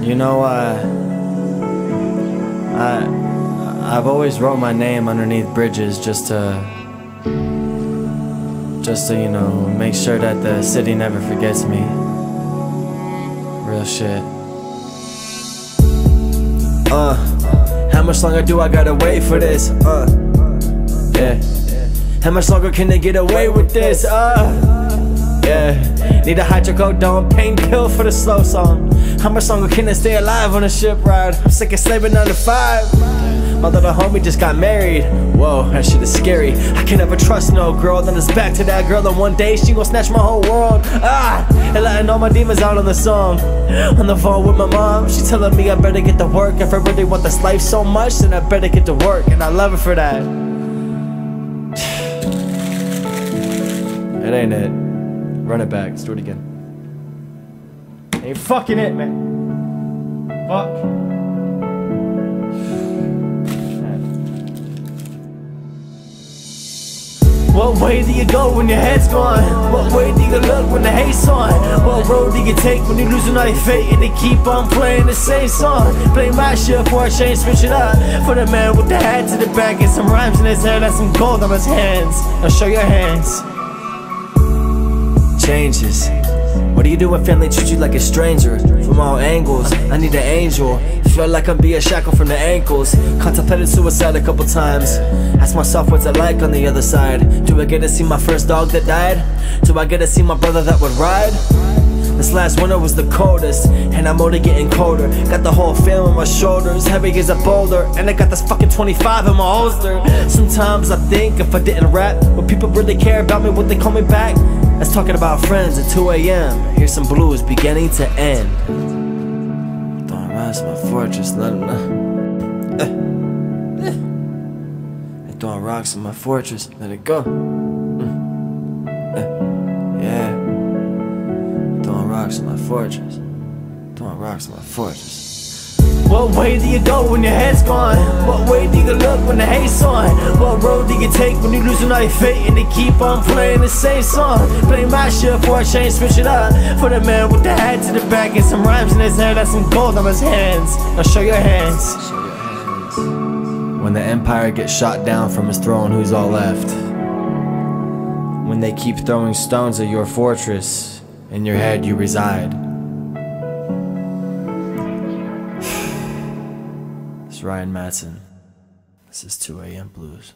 You know, uh, I I've always wrote my name underneath bridges just to just to you know make sure that the city never forgets me. Real shit. Uh, how much longer do I gotta wait for this? Uh, yeah. How much longer can they get away with this? Uh, yeah. Need a hydrocodone pain pill for the slow song. How much longer can I stay alive on a ship ride? I'm sick of slaving under five. My little homie just got married. Whoa, that shit is scary. I can never trust no girl. Then it's back to that girl, and one day she gon' snatch my whole world. Ah, and letting all my demons out on the song. On the phone with my mom, she telling me I better get to work. If I really want this life so much, then I better get to work. And I love her for that. It ain't it. Run it back. Let's do it again. Ain't fucking it, man. Fuck. What way do you go when your head's gone? What way do you look when the hate's on? What road do you take when you're losing all your faith and they keep on playing the same song? Play my shit before I change, switch it up. For the man with the hat to the back and some rhymes in his hair, and some gold on his hands. Now show your hands. Changes. What do you do when family treats you like a stranger? From all angles, I need an angel. Feel like I'm being shackled from the ankles. Contemplated suicide a couple times. Ask myself what's it like on the other side. Do I get to see my first dog that died? Do I get to see my brother that would ride? This last winter was the coldest, and I'm only getting colder. Got the whole fam on my shoulders, heavy as a boulder, and I got this fucking 25 in my holster. Sometimes I think if I didn't rap, would people really care about me? Would they call me back? That's talking about friends at 2 a.m. Here's some blues beginning to end. Don't rise my fortress, let them know. Eh. Eh. Throwing rocks in my fortress, let it go. Mm. Eh. Yeah. Throwing rocks in my fortress. Throwing rocks in my fortress. What way do you go when your head's gone? What way do you look when the hate's on? What road do you take when you losing all your faith and they keep on playing the same song? Play my shit for a change, switch it up. For the man with the hat to the back and some rhymes in his hair, that's some gold on his hands. Now show your hands. When the empire gets shot down from his throne, who's all left? When they keep throwing stones at your fortress, in your head you reside. Ryan Matson. This is 2 a.m. Blues.